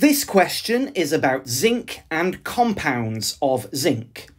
This question is about zinc and compounds of zinc.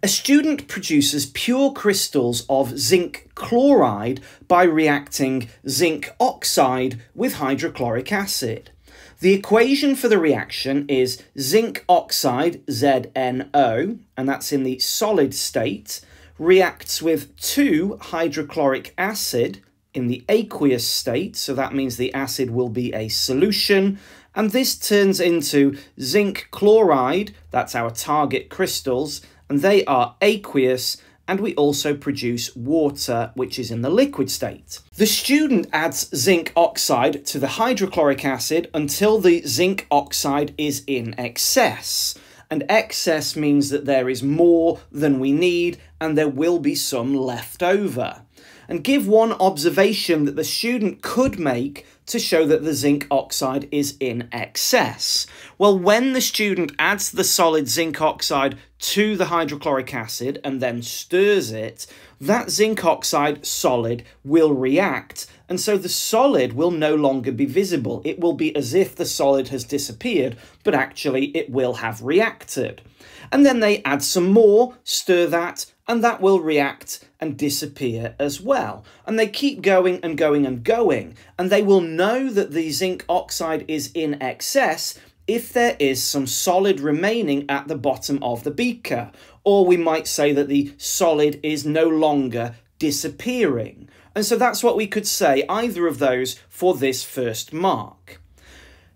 A student produces pure crystals of zinc chloride by reacting zinc oxide with hydrochloric acid. The equation for the reaction is zinc oxide, ZNO, and that's in the solid state, reacts with 2 hydrochloric acid in the aqueous state, so that means the acid will be a solution, and this turns into zinc chloride, that's our target crystals, and they are aqueous, and we also produce water, which is in the liquid state. The student adds zinc oxide to the hydrochloric acid until the zinc oxide is in excess. And excess means that there is more than we need and there will be some left over. And give one observation that the student could make to show that the zinc oxide is in excess. Well, when the student adds the solid zinc oxide to the hydrochloric acid and then stirs it, that zinc oxide solid will react, and so the solid will no longer be visible. It will be as if the solid has disappeared, but actually it will have reacted. And then they add some more, stir that, and that will react and disappear as well. And they keep going and going and going, and they will know that the zinc oxide is in excess if there is some solid remaining at the bottom of the beaker, or we might say that the solid is no longer disappearing. And so that's what we could say, either of those, for this first mark.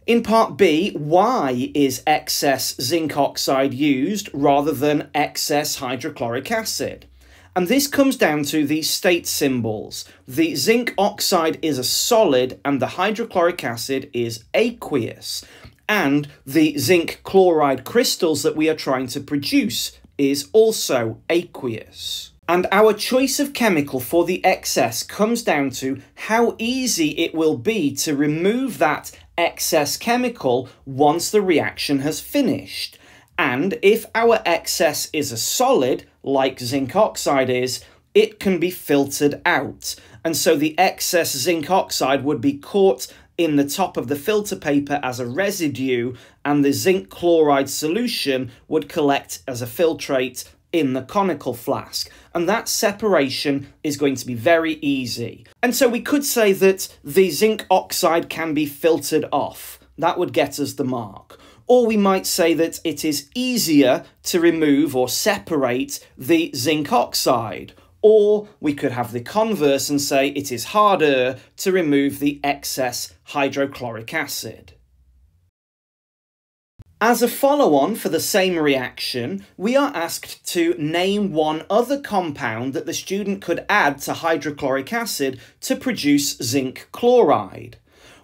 In part B, why is excess zinc oxide used rather than excess hydrochloric acid? And this comes down to the state symbols. The zinc oxide is a solid and the hydrochloric acid is aqueous. And the zinc chloride crystals that we are trying to produce is also aqueous. And our choice of chemical for the excess comes down to how easy it will be to remove that excess chemical once the reaction has finished. And if our excess is a solid, like zinc oxide is, it can be filtered out. And so the excess zinc oxide would be caught in the top of the filter paper as a residue, and the zinc chloride solution would collect as a filtrate in the conical flask. And that separation is going to be very easy. And so we could say that the zinc oxide can be filtered off. That would get us the mark. Or we might say that it is easier to remove or separate the zinc oxide. Or we could have the converse and say it is harder to remove the excess hydrochloric acid. As a follow-on for the same reaction, we are asked to name one other compound that the student could add to hydrochloric acid to produce zinc chloride.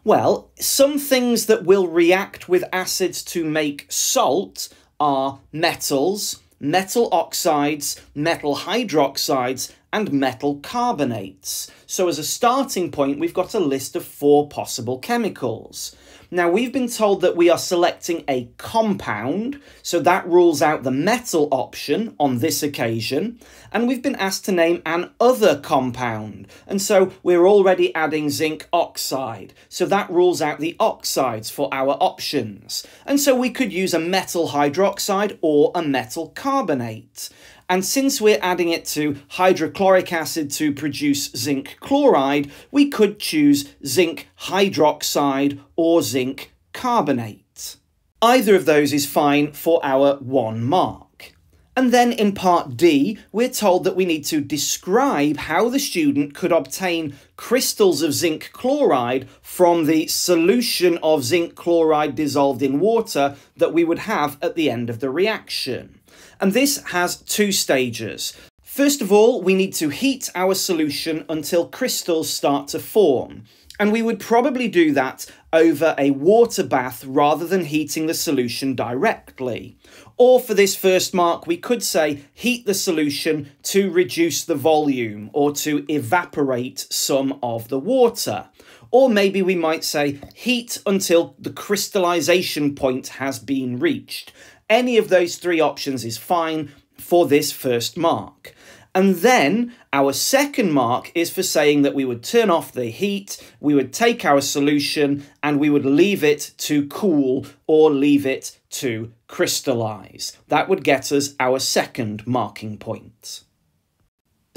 Well, some things that will react with acids to make salt are metals, metal oxides, metal hydroxides, and metal carbonates. So as a starting point, we've got a list of four possible chemicals. Now, we've been told that we are selecting a compound, so that rules out the metal option on this occasion, and we've been asked to name an other compound, and so we're already adding zinc oxide, so that rules out the oxides for our options. And so we could use a metal hydroxide or a metal carbonate. And since we're adding it to hydrochloric acid to produce zinc chloride, we could choose zinc hydroxide or zinc carbonate. Either of those is fine for our one mark. And then in part D, we're told that we need to describe how the student could obtain crystals of zinc chloride from the solution of zinc chloride dissolved in water that we would have at the end of the reaction. And this has two stages. First of all, we need to heat our solution until crystals start to form. And we would probably do that over a water bath rather than heating the solution directly. Or for this first mark, we could say heat the solution to reduce the volume or to evaporate some of the water. Or maybe we might say heat until the crystallization point has been reached. Any of those three options is fine for this first mark. And then our second mark is for saying that we would turn off the heat, we would take our solution and we would leave it to cool or leave it to crystallize. That would get us our second marking point.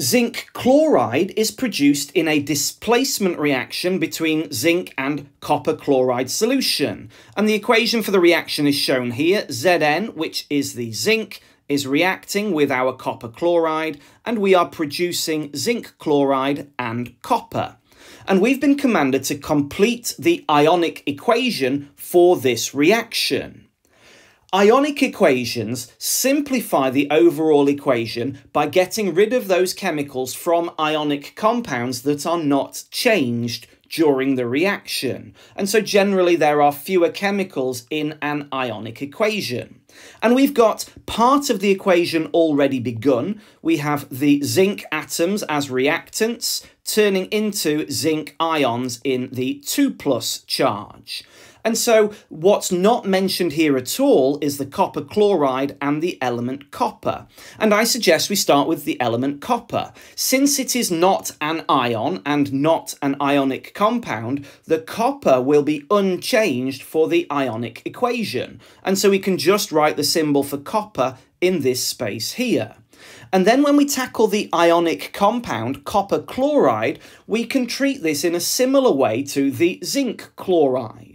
Zinc chloride is produced in a displacement reaction between zinc and copper chloride solution. And the equation for the reaction is shown here. Zn, which is the zinc, is reacting with our copper chloride, and we are producing zinc chloride and copper. And we've been commanded to complete the ionic equation for this reaction. Ionic equations simplify the overall equation by getting rid of those chemicals from ionic compounds that are not changed during the reaction. And so generally there are fewer chemicals in an ionic equation. And we've got part of the equation already begun. We have the zinc atoms as reactants turning into zinc ions in the 2 plus charge. And so what's not mentioned here at all is the copper chloride and the element copper. And I suggest we start with the element copper. Since it is not an ion and not an ionic compound, the copper will be unchanged for the ionic equation. And so we can just write the symbol for copper in this space here. And then when we tackle the ionic compound, copper chloride, we can treat this in a similar way to the zinc chloride.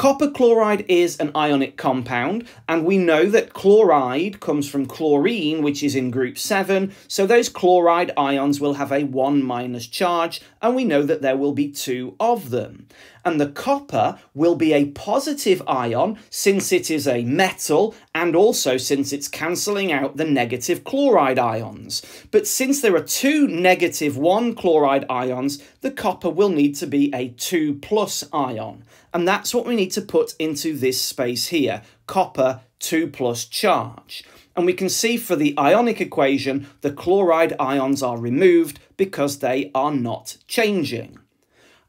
Copper chloride is an ionic compound, and we know that chloride comes from chlorine, which is in group 7, so those chloride ions will have a 1 minus charge, and we know that there will be two of them. And the copper will be a positive ion since it is a metal and also since it's cancelling out the negative chloride ions. But since there are two negative 1 chloride ions, the copper will need to be a 2 plus ion. And that's what we need to put into this space here, copper 2 plus charge. And we can see for the ionic equation, the chloride ions are removed because they are not changing.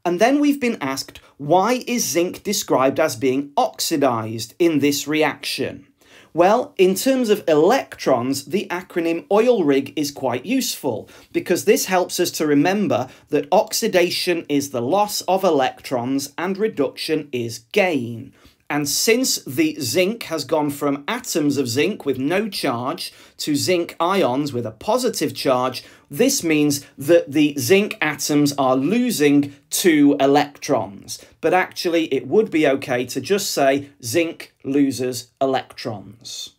And then we've been asked, why is zinc described as being oxidized in this reaction? Well, in terms of electrons, the acronym oil rig is quite useful because this helps us to remember that oxidation is the loss of electrons and reduction is gain. And since the zinc has gone from atoms of zinc with no charge to zinc ions with a positive charge, this means that the zinc atoms are losing two electrons. But actually, it would be okay to just say zinc loses electrons.